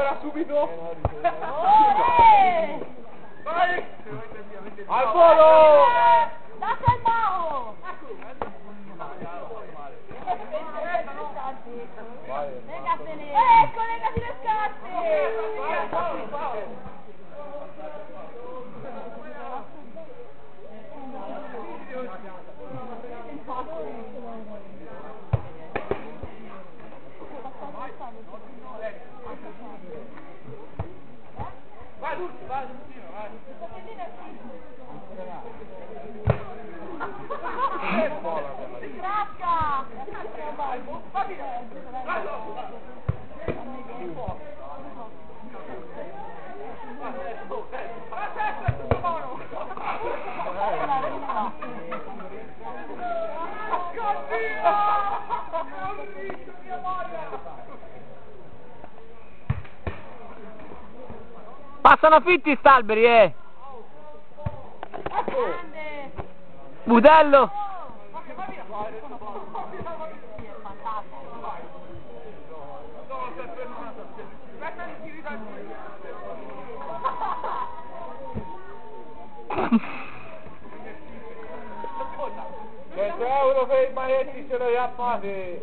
ahora subido. ¡Vale! ¡Al polo! ¡Estás al bajo! Passano fitti st'alberi, eh! Grande! Budello! Cento euro per i maietti ce li ha fatti!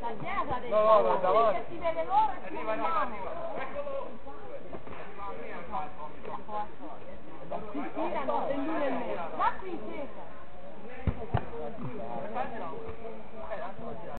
La chiesa dei No, no, no, davanti. che si vede loro e Arriva, arriva, arriva! E mezzo. Ma qui sì!